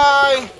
Bye!